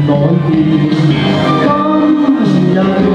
改變，今日。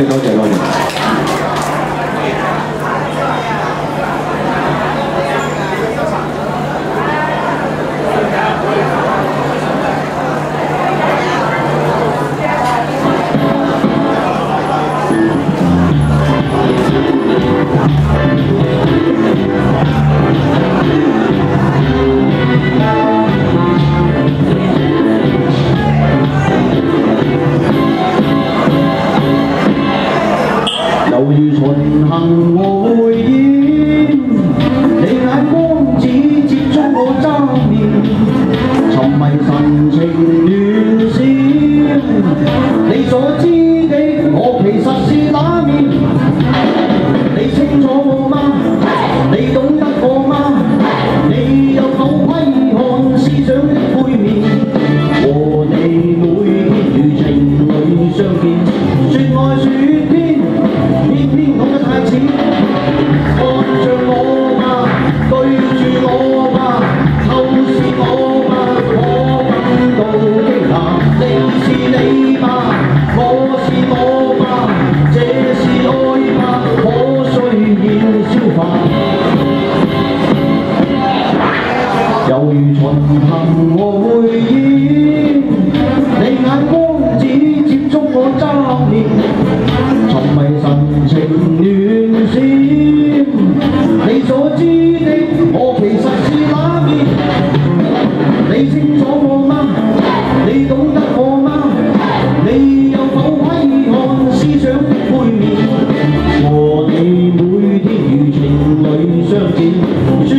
回答者、どう思。Như. Bye. you.